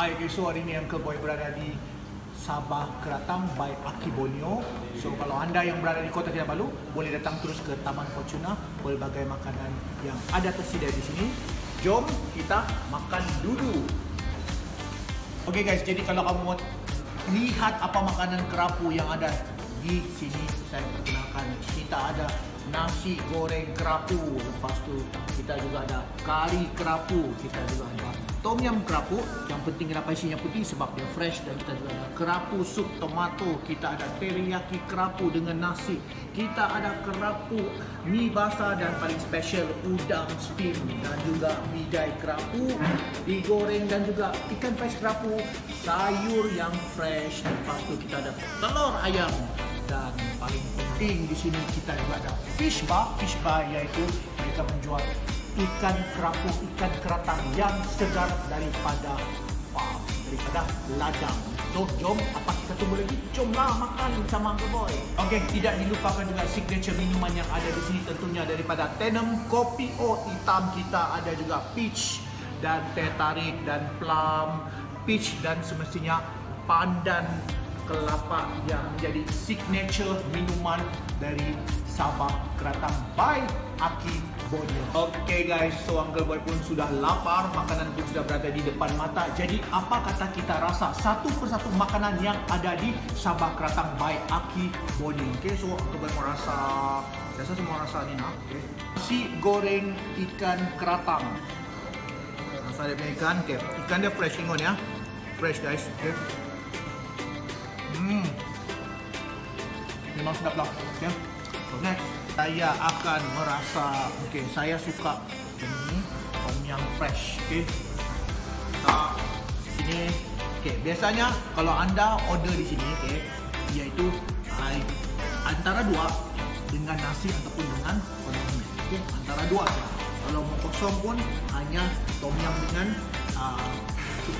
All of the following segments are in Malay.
Hai guys, so hari ni Uncle Boy berada di Sabah Keratang by Aki Borneo. So kalau anda yang berada di Kota Kinabalu, boleh datang terus ke Taman Fortuna, pelbagai makanan yang ada tersedia di sini. Jom kita makan dulu. Okay guys, jadi kalau kamu lihat apa makanan kerapu yang ada di sini, saya perkenalkan. Kita ada nasi goreng kerapu. Lepas tu kita juga ada kari kerapu, kita juga ada tom yum kerapu. Yang penting kenapa isinya putih sebab dia fresh. Dan kita juga ada kerapu sup tomato. Kita ada teriyaki kerapu dengan nasi. Kita ada kerapu mie basah dan paling special udang steam. Dan juga bidai kerapu digoreng dan juga ikan fresh kerapu. Sayur yang fresh. Lepas tu kita ada telur ayam penting di sini kita juga ada fish bar fish bar iaitu mereka menjual ikan kerapu, ikan keratang yang segar daripada farm, daripada ladang. So, jom apa kita tunggu lagi? Jomlah makan sama Uncle Boy. Okey, tidak dilupakan juga signature minuman yang ada di sini tentunya daripada Tenem Kopi O hitam kita ada juga peach dan teh tarik dan plum, peach dan semestinya pandan kelapa yang menjadi signature minuman dari Sabah Keratang by Aki Borneo. Okay guys, so Uncle Boy pun sudah lapar, makanan pun sudah berada di depan mata. Jadi apa kata kita rasa satu persatu makanan yang ada di Sabah Keratang by Aki Borneo. Okay, so Uncle Boy mau rasa, semua rasa ni nak. Okay. Nasi goreng ikan keratang. Rasa dia punya ikan, okay. ikan dia fresh ingon ya. Fresh guys. Okay. Hmm. Memang sedap lah. Okay. So next, saya akan merasa, okay, saya suka ini tom yang fresh. Okay. Kita sini, okay. Biasanya kalau anda order di sini, okay, iaitu uh, antara dua dengan nasi ataupun dengan kondimen. Okay. Antara dua. Kalau mau kosong pun hanya tom yum dengan uh,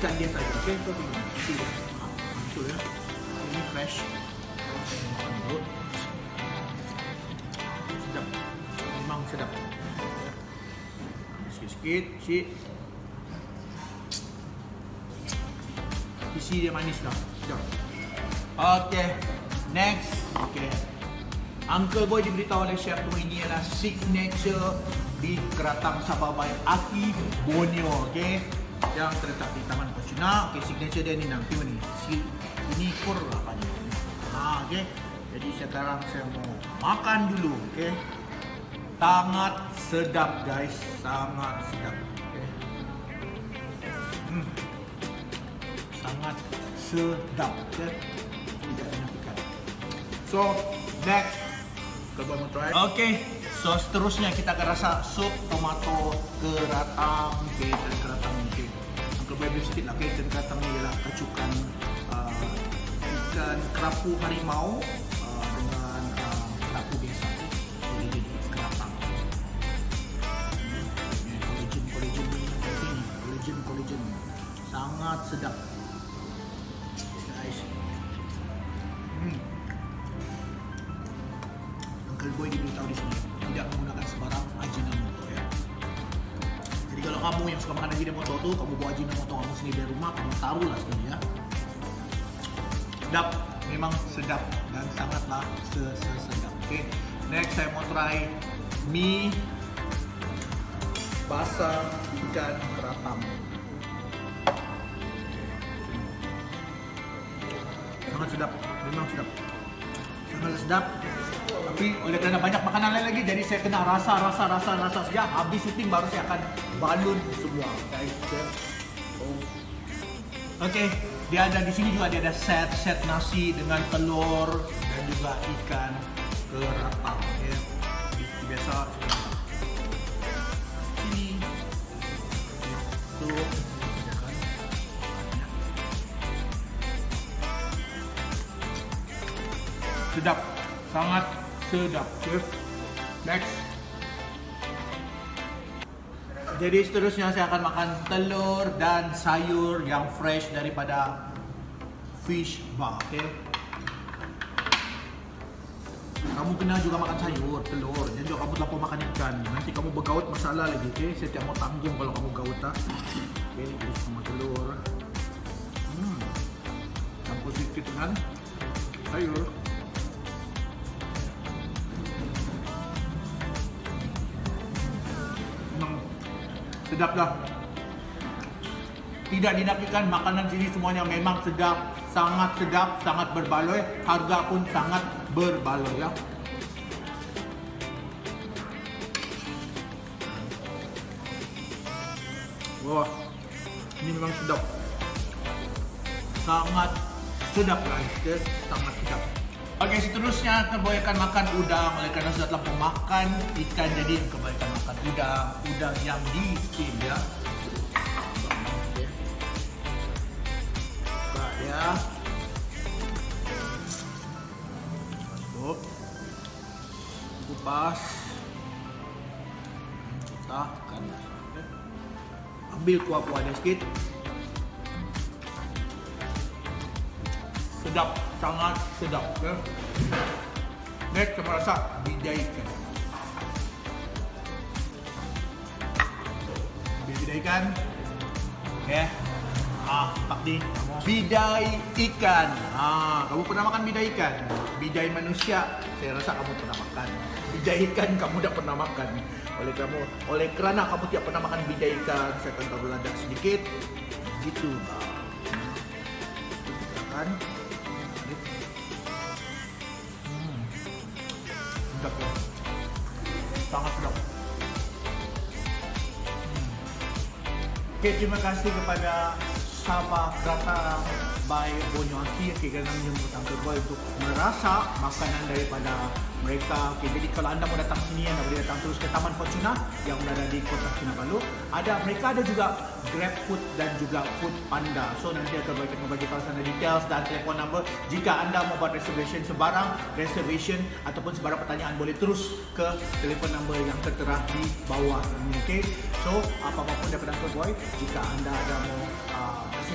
ikan dia saja. Okay. So, itu ya. Itu ya ini fresh. Sedap. Memang sedap. Sikit-sikit si isi dia manis dah sedap ok next. Ok Uncle Boy diberitahu oleh Chef tu ini adalah signature di Keratang Sabah by Aki Borneo ok yang terletak di Taman Fortuna ok signature dia ni nanti ni. Si ini kur apa ni. Ha, okey. Jadi sekarang saya mau makan dulu, okey. Sangat sedap guys, sangat sedap. Okey. Hmm. Sangat sedap, okey. Tidak menyakitkan. So, next kita mau try. Okey. So seterusnya kita akan rasa sup tomato keratang, dan keratang mungkin. Untuk baby sedikit lah, dan keratang ni ialah kacukan kerapu harimau uh, dengan uh, kerapu biasa jadi jadi keratang. Ini collagen collagen ini collagen collagen. Sangat sedap. Guys. Hmm. Uncle Boy diberitahu di sini tidak menggunakan sebarang ajinomoto ya. Jadi kalau kamu yang suka makan ajinomoto tuh kamu bawa ajinomoto kamu sendiri dari rumah kamu taruhlah sekali ya sedap memang sedap dan sangatlah sedap oke okay. next saya mau try mie basah ikan keratang sangat sedap memang sedap. Sangat sedap tapi oleh kerana banyak makanan lain lagi jadi saya kena rasa rasa rasa rasa. Saja habis syuting baru saya akan balun semua guys oh. Oke okay dia ada di sini juga dia ada set set nasi dengan telur dan juga ikan keratang ya. biasa. Ini. Itu. Sedap. Sangat sedap next jadi seterusnya saya akan makan telur dan sayur yang fresh daripada fish bar, okay? Kamu kena juga makan sayur, telur, dan juga kamu terlalu makan ikan. Nanti kamu bergaut masalah lagi, okay? Saya tidak mau tanggung kalau kamu gaut tak. Okay, jadi semua telur. Kita kan sayur. Sedap lah. Tidak dinafikan makanan sini semuanya memang sedap, sangat sedap, sangat berbaloi. Harga pun sangat berbaloi ya. Wah, ini memang sedap. Sangat sedap guys, okay? sangat sedap. Okey, seterusnya kebanyakan makan udang oleh kerana sudah terlalu makan ikan jadi kebanyakan makan udang, udang yang di steam ya. Buka ya. Masuk. Kupas. Letakkan. Okay. Ambil kuah-kuahnya sikit. sedap, sangat sedap ya. Next kita rasa bidai ikan. Okay. Ah, Pak Di. Bidai ikan. Ah, kamu pernah makan bidai ikan? Bidai manusia, saya rasa kamu pernah makan. Bidai ikan kamu tidak pernah makan. Oleh kamu, oleh kerana kamu tidak pernah makan bidai ikan, saya akan taruh lada sedikit. Gitu. Kan? sedap ya. Sangat sedap. Okay, terima kasih kepada Sabah Rata by Bonyo Aki okay, kerana menyambut Uncle Boy untuk merasa makanan daripada mereka. Okay, jadi kalau anda mau datang sini, anda boleh datang terus ke Taman Fortuna yang berada di Kota Kinabalu. Ada mereka ada juga Grab Food dan juga Food Panda. So nanti akan bagi membagi tahu sana details dan telefon number. Jika anda mau buat reservation sebarang reservation ataupun sebarang pertanyaan boleh terus ke telefon number yang tertera di bawah ini. Okay. So apa-apa pun daripada Boy, jika anda ada mau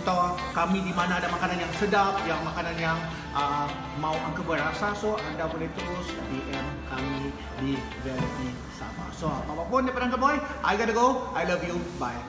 tahu kami di mana ada makanan yang sedap, yang makanan yang uh, mau Uncle Boy rasa, so anda boleh terus DM kami di Verity Sabah. So apa-apa pun daripada Uncle Boy, I gotta go. I love you. Bye.